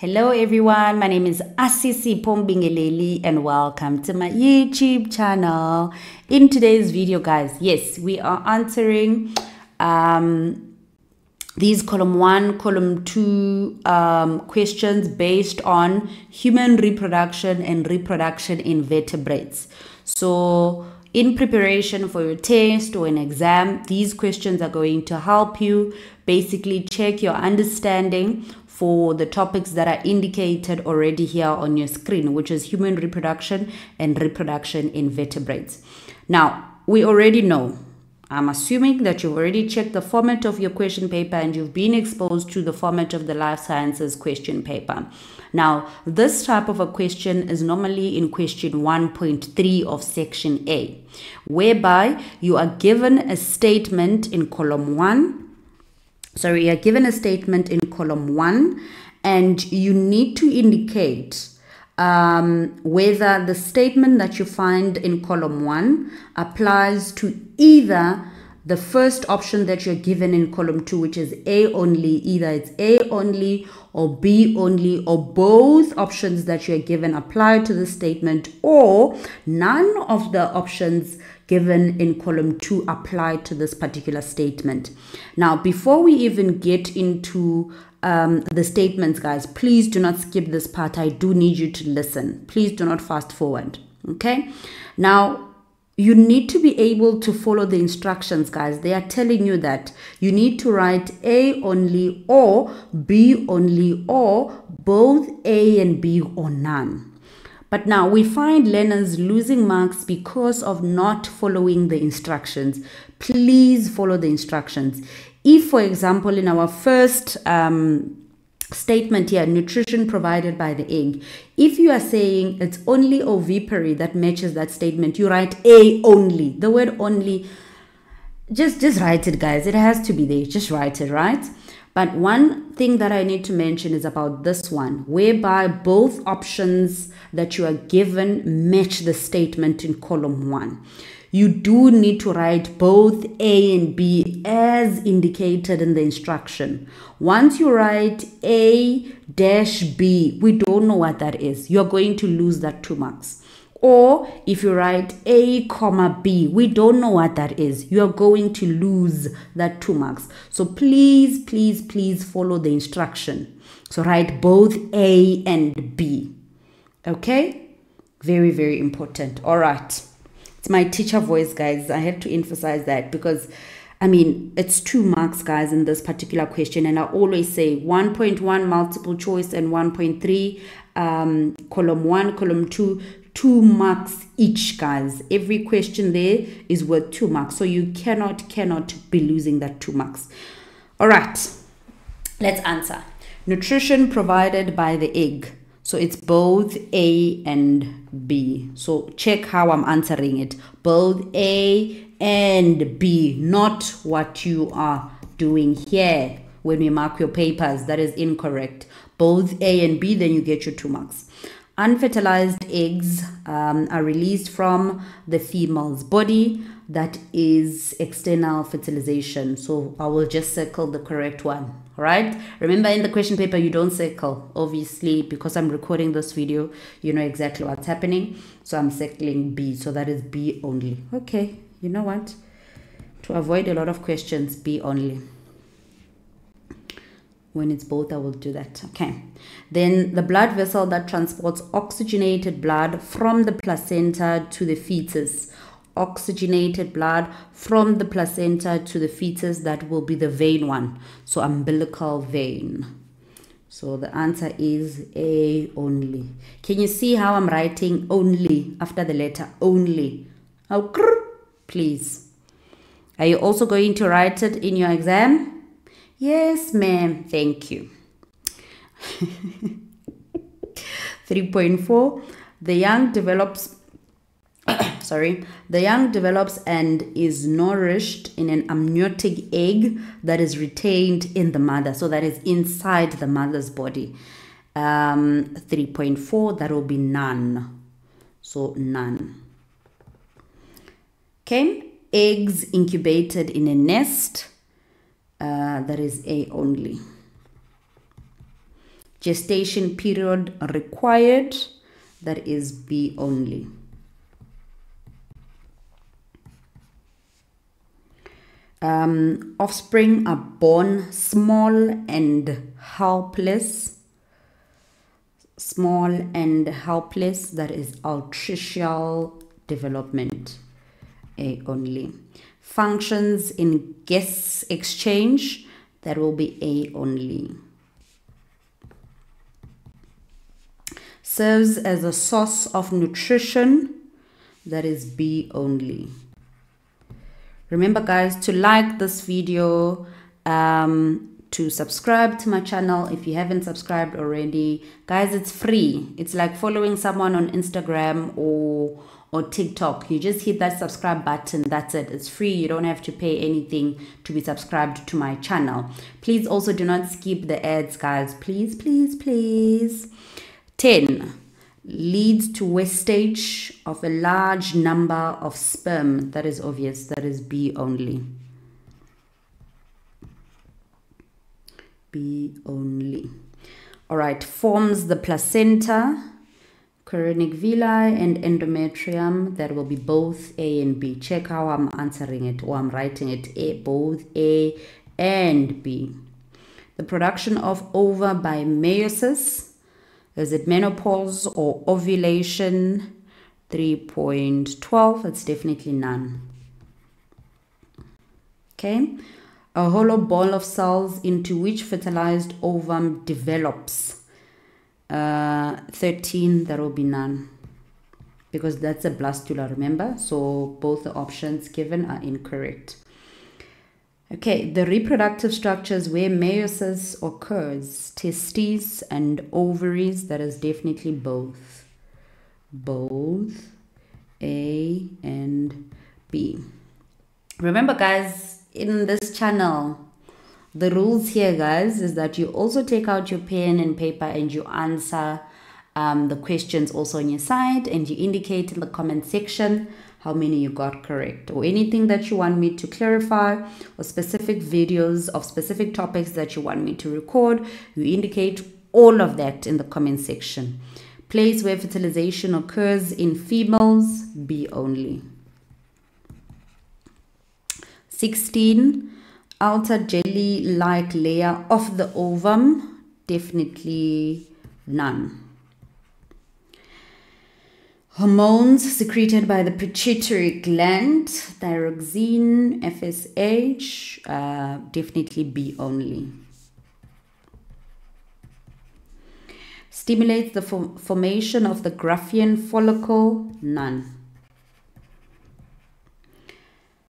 Hello everyone, my name is Asisipho Mbingeleli and welcome to my YouTube channel. In today's video guys, yes, we are answering um, these column 1, column 2 um, questions based on human reproduction and reproduction in vertebrates. So in preparation for your test or an exam, these questions are going to help you basically check your understanding for the topics that are indicated already here on your screen, which is human reproduction and reproduction in vertebrates. Now, we already know, I'm assuming that you've already checked the format of your question paper and you've been exposed to the format of the life sciences question paper. Now, this type of a question is normally in question 1.3 of section A, whereby you are given a statement in column 1 sorry, you're given a statement in column one and you need to indicate um, whether the statement that you find in column one applies to either the first option that you're given in column two, which is A only, either it's A only or B only, or both options that you're given apply to the statement, or none of the options given in column two apply to this particular statement. Now, before we even get into um, the statements, guys, please do not skip this part. I do need you to listen. Please do not fast forward. Okay. Now, you need to be able to follow the instructions, guys. They are telling you that you need to write A only or B only or both A and B or none. But now we find learners losing marks because of not following the instructions. Please follow the instructions. If, for example, in our first um, statement here nutrition provided by the egg. If you are saying it's only ovipary that matches that statement you write a only. The word only just just write it guys. It has to be there. Just write it right but one thing that i need to mention is about this one whereby both options that you are given match the statement in column one you do need to write both A and B as indicated in the instruction. Once you write A dash B, we don't know what that is. You're going to lose that two marks. Or if you write A comma B, we don't know what that is. You're going to lose that two marks. So please, please, please follow the instruction. So write both A and B. Okay? Very, very important. All right it's my teacher voice, guys. I have to emphasize that because I mean, it's two marks, guys, in this particular question. And I always say 1.1 multiple choice and 1.3 um, column one, column two, two marks each, guys. Every question there is worth two marks. So you cannot, cannot be losing that two marks. All right, let's answer. Nutrition provided by the egg. So it's both A and B. So check how I'm answering it. Both A and B, not what you are doing here when we mark your papers. That is incorrect. Both A and B, then you get your two marks. Unfertilized eggs um, are released from the female's body. That is external fertilization. So I will just circle the correct one right remember in the question paper you don't circle obviously because i'm recording this video you know exactly what's happening. So i'm circling b so that is b only. Okay you know what? To avoid a lot of questions b only when it's both i will do that. Okay. Then the blood vessel that transports oxygenated blood from the placenta to the fetus. Oxygenated blood from the placenta to the fetus that will be the vein one. So umbilical vein. So the answer is a only. Can you see how i'm writing only after the letter only? Oh please. Are you also going to write it in your exam yes ma'am thank you 3.4 the young develops sorry, the young develops and is nourished in an amniotic egg that is retained in the mother. So that is inside the mother's body. Um, 3.4, that will be none. So none. Okay, eggs incubated in a nest. That is A only. Gestation period required, that is B only. Um, offspring are born small and helpless. Small and helpless, that is altricial development, A only. Functions in gas exchange, that will be A only. Serves as a source of nutrition, that is B only. Remember guys to like this video, um, to subscribe to my channel if you haven't subscribed already. Guys, it's free. It's like following someone on Instagram or or TikTok. You just hit that subscribe button. That's it. It's free. You don't have to pay anything to be subscribed to my channel. Please also do not skip the ads, guys. Please, please, please. 10 leads to wastage of a large number of sperm. That is obvious. That is B only. B only. All right, forms the placenta, chorionic villi, and endometrium. That will be both A and B. Check how I'm answering it or I'm writing it. A, both A and B. The production of ova by meiosis is it menopause or ovulation? 3.12. It's definitely none. Okay. A hollow ball of cells into which fertilized ovum develops. Uh, 13. That will be none. Because that's a blastula, remember? So both the options given are incorrect. Okay, the reproductive structures where meiosis occurs, testes and ovaries, that is definitely both. Both A and B. Remember guys, in this channel, the rules here guys is that you also take out your pen and paper and you answer um, the questions also on your side and you indicate in the comment section how many you got correct or anything that you want me to clarify or specific videos of specific topics that you want me to record. You indicate all of that in the comment section. Place where fertilization occurs in females b only. 16 outer jelly like layer of the ovum definitely none Hormones secreted by the pituitary gland, thyroxine, FSH, uh, definitely B only. Stimulates the formation of the Graafian follicle, none.